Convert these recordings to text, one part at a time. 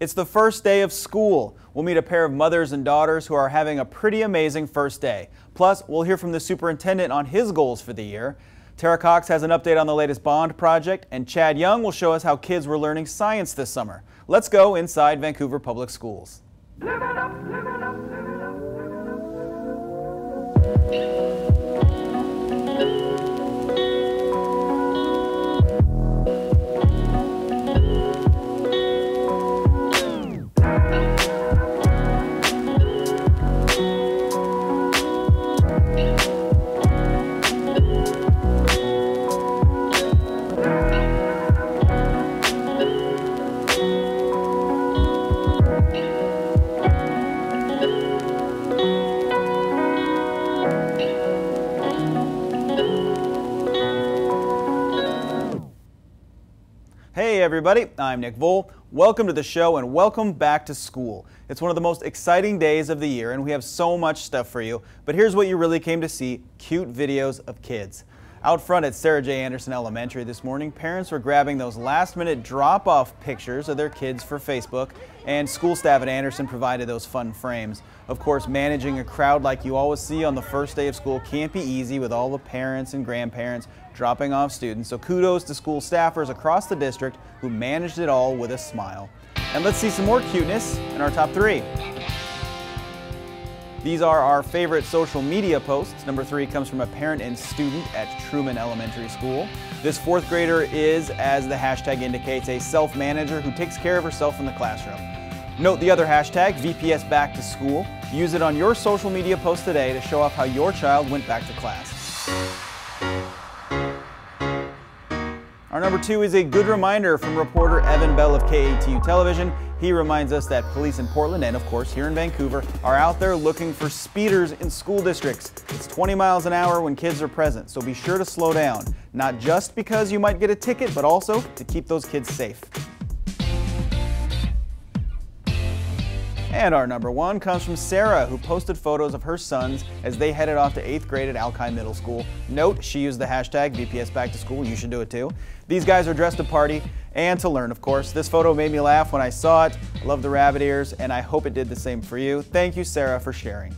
It's the first day of school. We'll meet a pair of mothers and daughters who are having a pretty amazing first day. Plus, we'll hear from the superintendent on his goals for the year. Tara Cox has an update on the latest bond project, and Chad Young will show us how kids were learning science this summer. Let's go inside Vancouver Public Schools. Live it up, live it up, live it up, everybody, I'm Nick Vole. Welcome to the show and welcome back to school. It's one of the most exciting days of the year and we have so much stuff for you. But here's what you really came to see, cute videos of kids. Out front at Sarah J. Anderson Elementary this morning, parents were grabbing those last minute drop off pictures of their kids for Facebook, and school staff at Anderson provided those fun frames. Of course, managing a crowd like you always see on the first day of school can't be easy with all the parents and grandparents dropping off students, so kudos to school staffers across the district who managed it all with a smile. And let's see some more cuteness in our top three. These are our favorite social media posts. Number three comes from a parent and student at Truman Elementary School. This fourth grader is, as the hashtag indicates, a self-manager who takes care of herself in the classroom. Note the other hashtag, VPS Back to School. Use it on your social media post today to show off how your child went back to class. Our number two is a good reminder from reporter Evan Bell of KATU Television. He reminds us that police in Portland and, of course, here in Vancouver are out there looking for speeders in school districts. It's 20 miles an hour when kids are present, so be sure to slow down. Not just because you might get a ticket, but also to keep those kids safe. And our number one comes from Sarah, who posted photos of her sons as they headed off to 8th grade at Alki Middle School. Note, she used the hashtag VPS Back to School. You should do it too. These guys are dressed to party and to learn, of course. This photo made me laugh when I saw it. I love the rabbit ears, and I hope it did the same for you. Thank you, Sarah, for sharing.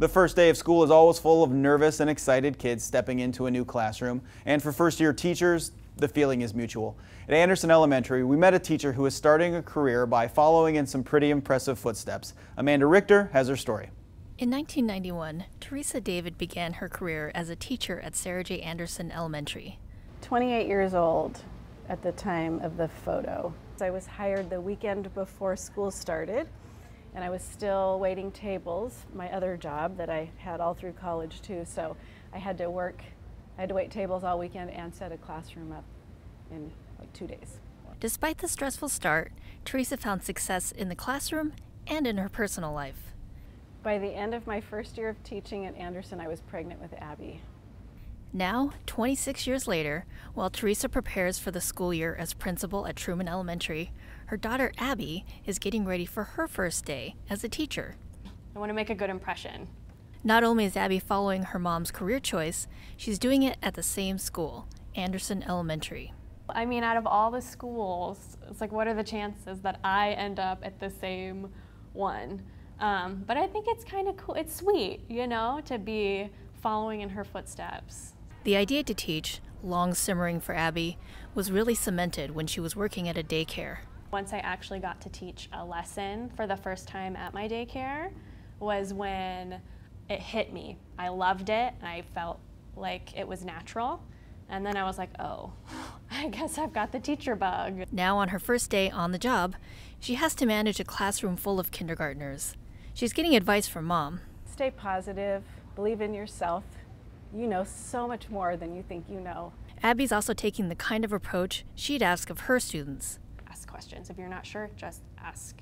The first day of school is always full of nervous and excited kids stepping into a new classroom. And for first year teachers, the feeling is mutual. At Anderson Elementary, we met a teacher who is starting a career by following in some pretty impressive footsteps. Amanda Richter has her story. In 1991, Teresa David began her career as a teacher at Sarah J. Anderson Elementary. 28 years old at the time of the photo. I was hired the weekend before school started and I was still waiting tables, my other job that I had all through college too. So I had to work I had to wait tables all weekend and set a classroom up in like two days. Despite the stressful start, Teresa found success in the classroom and in her personal life. By the end of my first year of teaching at Anderson, I was pregnant with Abby. Now, 26 years later, while Teresa prepares for the school year as principal at Truman Elementary, her daughter Abby is getting ready for her first day as a teacher. I want to make a good impression. Not only is Abby following her mom's career choice, she's doing it at the same school, Anderson Elementary. I mean, out of all the schools, it's like, what are the chances that I end up at the same one? Um, but I think it's kind of cool. It's sweet, you know, to be following in her footsteps. The idea to teach, long simmering for Abby, was really cemented when she was working at a daycare. Once I actually got to teach a lesson for the first time at my daycare was when it hit me. I loved it and I felt like it was natural. And then I was like, oh, I guess I've got the teacher bug. Now, on her first day on the job, she has to manage a classroom full of kindergartners. She's getting advice from mom. Stay positive, believe in yourself. You know so much more than you think you know. Abby's also taking the kind of approach she'd ask of her students. Ask questions. If you're not sure, just ask.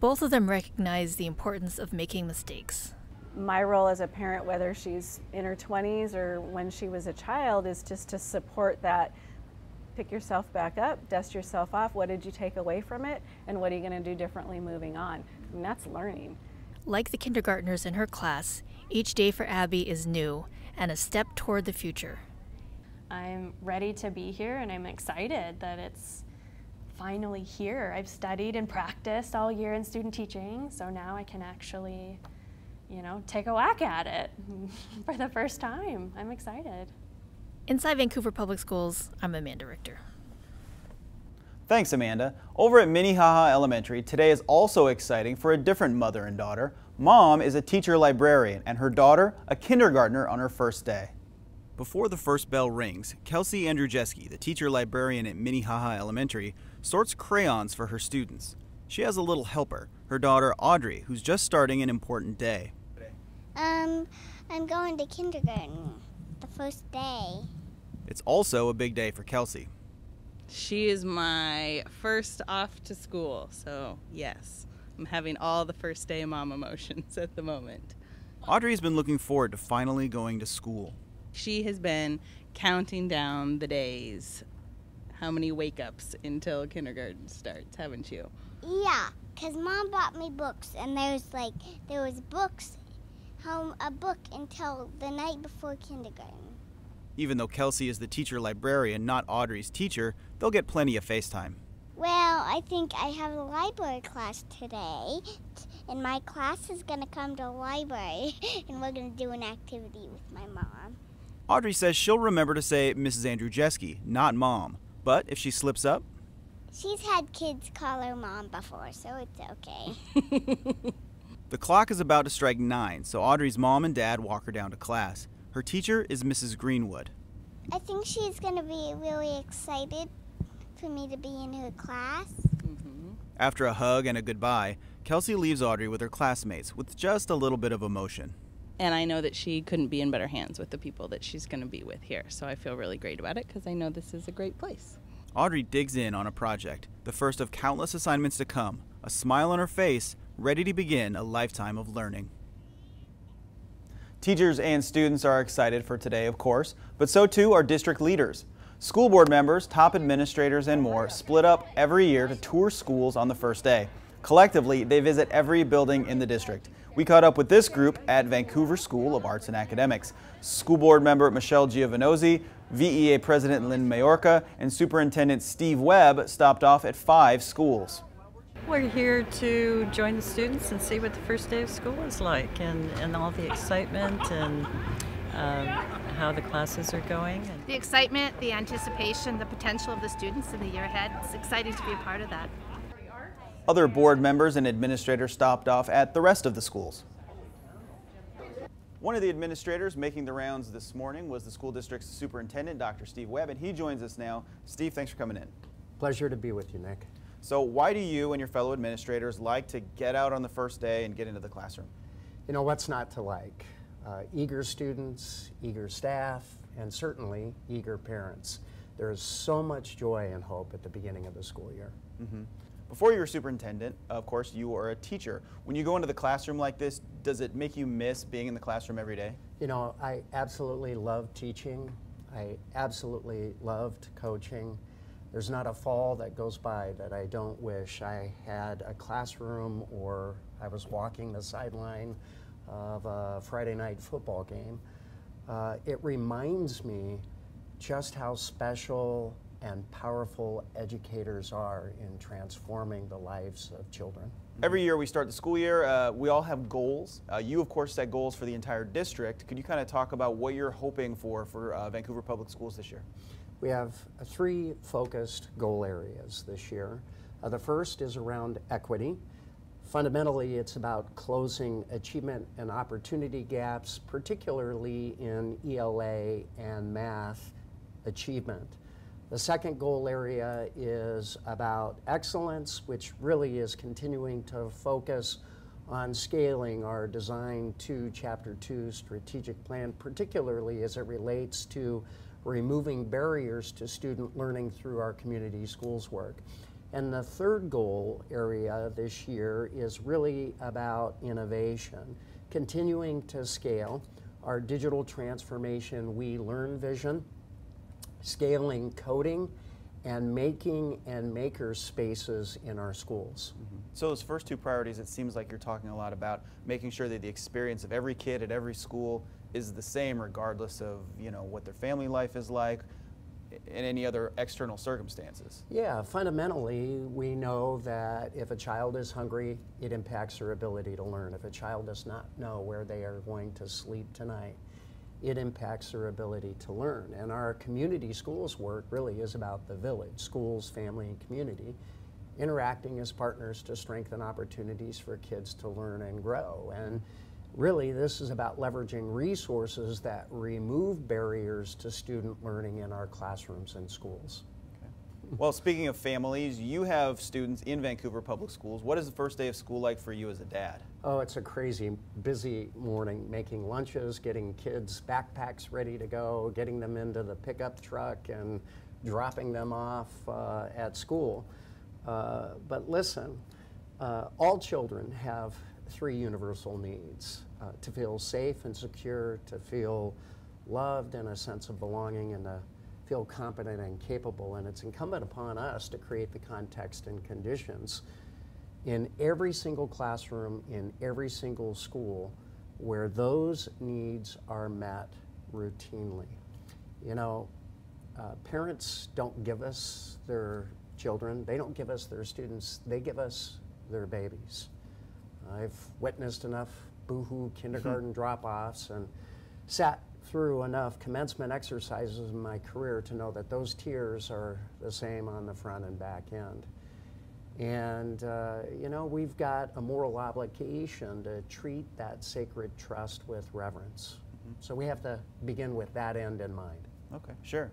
Both of them recognize the importance of making mistakes my role as a parent, whether she's in her 20s or when she was a child, is just to support that. Pick yourself back up, dust yourself off. What did you take away from it? And what are you going to do differently moving on? And that's learning. Like the kindergartners in her class, each day for Abby is new and a step toward the future. I'm ready to be here and I'm excited that it's finally here. I've studied and practiced all year in student teaching, so now I can actually, you know, take a whack at it for the first time. I'm excited. Inside Vancouver Public Schools, I'm Amanda Richter. Thanks, Amanda. Over at Minnehaha Elementary, today is also exciting for a different mother and daughter. Mom is a teacher librarian, and her daughter, a kindergartner on her first day. Before the first bell rings, Kelsey Andrzejewski, the teacher librarian at Minnehaha Elementary, sorts crayons for her students. She has a little helper, her daughter Audrey, who's just starting an important day. Um, I'm going to kindergarten the first day. It's also a big day for Kelsey. She is my first off to school, so yes, I'm having all the first day mom emotions at the moment. Audrey's been looking forward to finally going to school. She has been counting down the days, how many wake ups until kindergarten starts, haven't you? Yeah, cause mom bought me books, and there's like there was books, home a book until the night before kindergarten. Even though Kelsey is the teacher librarian, not Audrey's teacher, they'll get plenty of FaceTime. Well, I think I have a library class today, and my class is gonna come to the library, and we're gonna do an activity with my mom. Audrey says she'll remember to say Mrs. Andrzejewski, not mom. But if she slips up, She's had kids call her mom before, so it's okay. the clock is about to strike nine, so Audrey's mom and dad walk her down to class. Her teacher is Mrs. Greenwood. I think she's gonna be really excited for me to be in her class. Mm-hmm. After a hug and a goodbye, Kelsey leaves Audrey with her classmates with just a little bit of emotion. And I know that she couldn't be in better hands with the people that she's going to be with here, so I feel really great about it because I know this is a great place. Audrey digs in on a project, the first of countless assignments to come, a smile on her face, ready to begin a lifetime of learning. Teachers and students are excited for today, of course, but so too are district leaders. School board members, top administrators, and more split up every year to tour schools on the first day. Collectively, they visit every building in the district. We caught up with this group at Vancouver School of Arts and Academics. School board member Michelle Giovanozzi, VEA President Lynn Majorca, and Superintendent Steve Webb stopped off at five schools. We're here to join the students and see what the first day of school is like and, and all the excitement and um, how the classes are going. And The excitement, the anticipation, the potential of the students in the year ahead. It's exciting to be a part of that. Other board members and administrators stopped off at the rest of the schools. One of the administrators making the rounds this morning was the school district's superintendent, Dr. Steve Webb, and he joins us now. Steve, thanks for coming in. Pleasure to be with you, Nick. So why do you and your fellow administrators like to get out on the first day and get into the classroom? You know, what's not to like? Uh, eager students, eager staff, and certainly eager parents. There is so much joy and hope at the beginning of the school year. Before you were superintendent, of course, you were a teacher. When you go into the classroom like this, does it make you miss being in the classroom every day? You know, I absolutely love teaching. I absolutely loved coaching. There's not a fall that goes by that I don't wish I had a classroom or I was walking the sideline of a Friday night football game. Uh, it reminds me just how special and powerful educators are in transforming the lives of children. Every year we start the school year, uh, we all have goals. Uh, you, of course, set goals for the entire district. Could you kind of talk about what you're hoping for for uh, Vancouver Public Schools this year? We have uh, three focused goal areas this year. Uh, the first is around equity. Fundamentally, it's about closing achievement and opportunity gaps, particularly in ELA and math achievement. The second goal area is about excellence, which really is continuing to focus on scaling our Design 2, Chapter 2 strategic plan, particularly as it relates to removing barriers to student learning through our community schools work. And the third goal area this year is really about innovation, continuing to scale our digital transformation We Learn vision, scaling coding, and making and maker spaces in our schools. Mm-hmm. So those first two priorities, it seems like you're talking a lot about making sure that the experience of every kid at every school is the same regardless of, you know, what their family life is like. and any other external circumstances. Yeah, fundamentally, we know that if a child is hungry, it impacts their ability to learn. If a child does not know where they are going to sleep tonight, it impacts their ability to learn. And our community schools work really is about the village, schools, family, and community, interacting as partners to strengthen opportunities for kids to learn and grow. And really, this is about leveraging resources that remove barriers to student learning in our classrooms and schools. Well, speaking of families, you have students in Vancouver Public Schools. What is the first day of school like for you as a dad? Oh, it's a crazy busy morning making lunches, getting kids' backpacks ready to go, getting them into the pickup truck, and dropping them off uh, at school. Uh, but listen, uh, all children have three universal needs uh, to feel safe and secure, to feel loved and a sense of belonging, and to feel competent and capable. And it's incumbent upon us to create the context and conditions in every single classroom, in every single school, where those needs are met routinely. You know, uh, parents don't give us their children, they don't give us their students, they give us their babies. I've witnessed enough boohoo kindergarten drop offs and sat through enough commencement exercises in my career to know that those tears are the same on the front and back end. And, uh, you know, we've got a moral obligation to treat that sacred trust with reverence. Mm -hmm. So we have to begin with that end in mind. Okay, sure.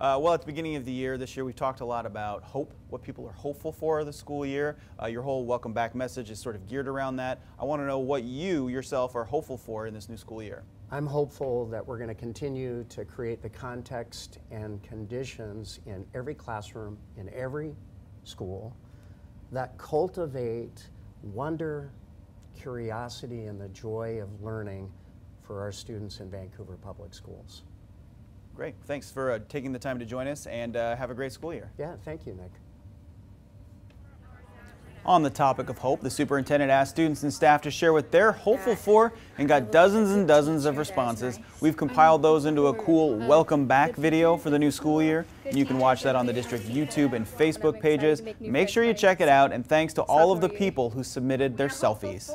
Uh, well, at the beginning of the year, this year, we talked a lot about hope, what people are hopeful for the school year. Uh, your whole welcome back message is sort of geared around that. I want to know what you yourself are hopeful for in this new school year. I'm hopeful that we're going to continue to create the context and conditions in every classroom, in every school, that cultivate wonder, curiosity, and the joy of learning for our students in Vancouver Public Schools. Great. Thanks for uh, taking the time to join us and uh, have a great school year. Yeah, thank you, Nick. On the topic of hope, the superintendent asked students and staff to share what they're hopeful for and got dozens and dozens of responses. We've compiled those into a cool welcome back video for the new school year. You can watch that on the district YouTube and Facebook pages. Make sure you check it out and thanks to all of the people who submitted their selfies.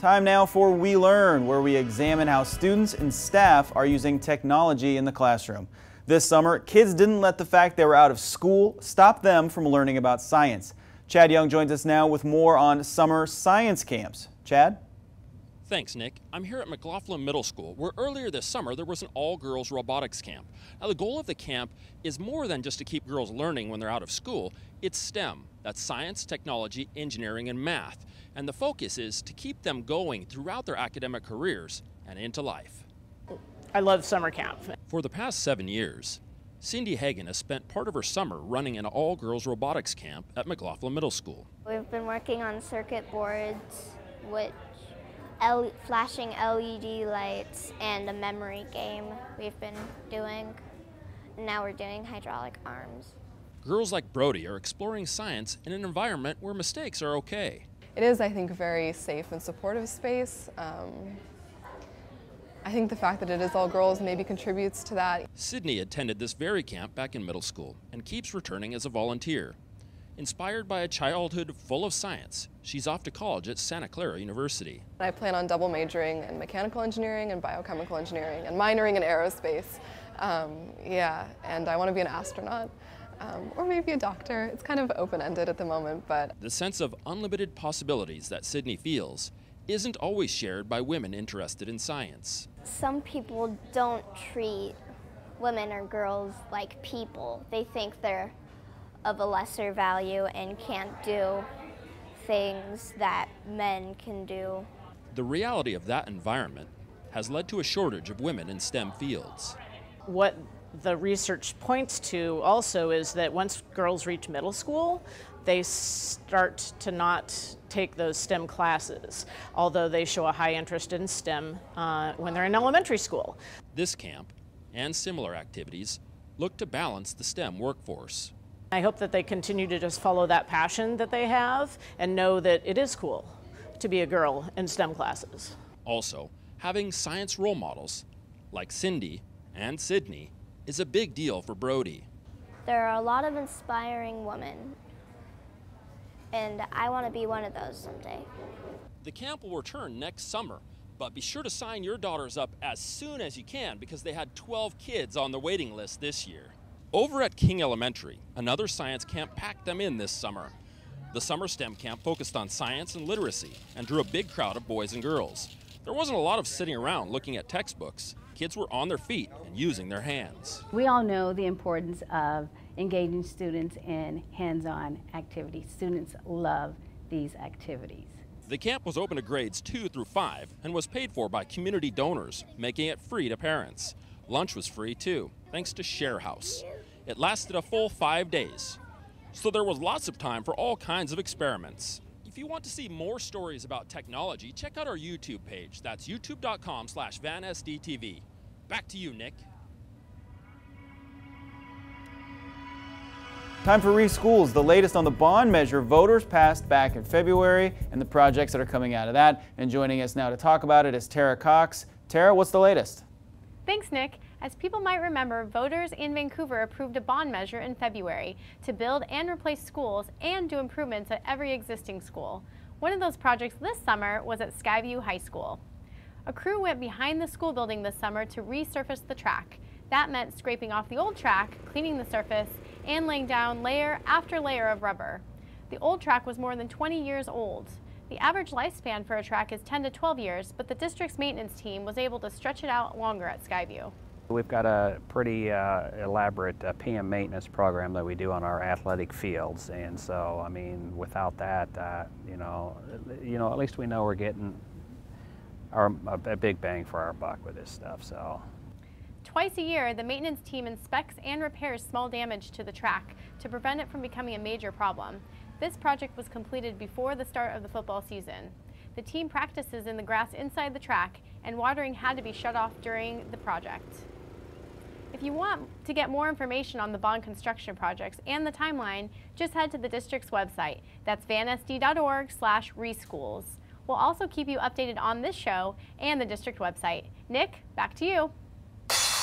Time now for We Learn, where we examine how students and staff are using technology in the classroom. This summer, kids didn't let the fact they were out of school stop them from learning about science. Chad Young joins us now with more on summer science camps. Chad? Thanks, Nick. I'm here at McLoughlin Middle School, where earlier this summer there was an all girls robotics camp. Now, the goal of the camp is more than just to keep girls learning when they're out of school, it's STEM that's science, technology, engineering, and math. And the focus is to keep them going throughout their academic careers and into life. I love summer camp. For the past seven years, Cindy Hagen has spent part of her summer running an all girls robotics camp at McLoughlin Middle School. We've been working on circuit boards, which L flashing LED lights, and a memory game we've been doing. Now we're doing hydraulic arms. Girls like Brody are exploring science in an environment where mistakes are okay. It is, I think, a very safe and supportive space. Um, I think the fact that it is all girls maybe contributes to that. Sydney attended this very camp back in middle school and keeps returning as a volunteer. Inspired by a childhood full of science, she's off to college at Santa Clara University. I plan on double majoring in mechanical engineering and biochemical engineering and minoring in aerospace. Um, yeah, and I want to be an astronaut um, or maybe a doctor. It's kind of open-ended at the moment, but... The sense of unlimited possibilities that Sydney feels isn't always shared by women interested in science. Some people don't treat women or girls like people. They think they're of a lesser value and can't do things that men can do. The reality of that environment has led to a shortage of women in STEM fields. What the research points to also is that once girls reach middle school, they start to not take those STEM classes, although they show a high interest in STEM uh, when they're in elementary school. This camp and similar activities look to balance the STEM workforce. I hope that they continue to just follow that passion that they have and know that it is cool to be a girl in STEM classes. Also, having science role models like Cindy and Sydney is a big deal for Brody. There are a lot of inspiring women, and I want to be one of those someday. The camp will return next summer, but be sure to sign your daughters up as soon as you can because they had 12 kids on the waiting list this year. Over at King Elementary, another science camp packed them in this summer. The summer STEM camp focused on science and literacy and drew a big crowd of boys and girls. There wasn't a lot of sitting around looking at textbooks. Kids were on their feet and using their hands. We all know the importance of engaging students in hands-on activities. Students love these activities. The camp was open to grades 2 through 5 and was paid for by community donors, making it free to parents. Lunch was free too, thanks to ShareHouse. It lasted a full five days, so there was lots of time for all kinds of experiments. If you want to see more stories about technology, check out our YouTube page. That's youtube.com slash vansdtv. Back to you, Nick. Time for Reschools, the latest on the bond measure voters passed back in February and the projects that are coming out of that. And joining us now to talk about it is Tara Cox. Tara, what's the latest? Thanks, Nick. As people might remember, voters in Vancouver approved a bond measure in February to build and replace schools and do improvements at every existing school. One of those projects this summer was at Skyview High School. A crew went behind the school building this summer to resurface the track. That meant scraping off the old track, cleaning the surface, and laying down layer after layer of rubber. The old track was more than 20 years old. The average lifespan for a track is 10 to 12 years, but the district's maintenance team was able to stretch it out longer at Skyview. We've got a pretty uh, elaborate uh, PM maintenance program that we do on our athletic fields, and so I mean, without that, uh, you know, you know, at least we know we're getting our, a big bang for our buck with this stuff. So. Twice a year, the maintenance team inspects and repairs small damage to the track to prevent it from becoming a major problem. This project was completed before the start of the football season. The team practices in the grass inside the track, and watering had to be shut off during the project. If you want to get more information on the bond construction projects and the timeline, just head to the district's website. That's vansd.org slash reschools. We'll also keep you updated on this show and the district website. Nick, back to you.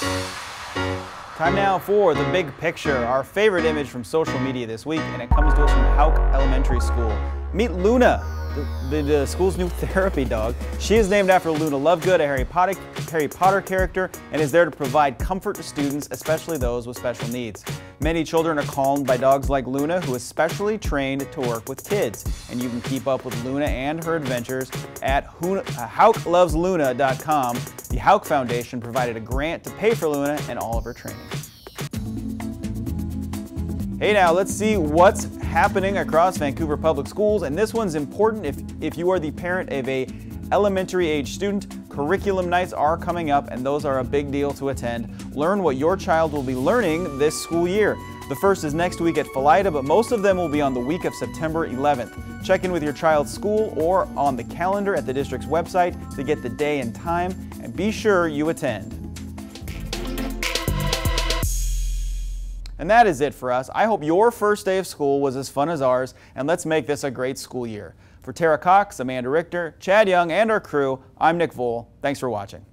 Time now for the big picture, our favorite image from social media this week, and it comes to us from Hough Elementary School. Meet Luna, the, the, school's new therapy dog. She is named after Luna Lovegood, a Harry Potter, Harry Potter character, and is there to provide comfort to students, especially those with special needs. Many children are calmed by dogs like Luna, who is specially trained to work with kids. And you can keep up with Luna and her adventures at HoughLovesLuna.com. Uh, The Hough Foundation provided a grant to pay for Luna and all of her training. Hey now, let's see what's happening across Vancouver Public Schools, and this one's important if, if you are the parent of a elementary age student. Curriculum nights are coming up, and those are a big deal to attend. Learn what your child will be learning this school year. The first is next week at Felida, but most of them will be on the week of September 11th. Check in with your child's school or on the calendar at the district's website to get the day and time, and be sure you attend. And that is it for us. I hope your first day of school was as fun as ours, and let's make this a great school year. For Tara Cox, Amanda Richter, Chad Young, and our crew, I'm Nick Vole. Thanks for watching.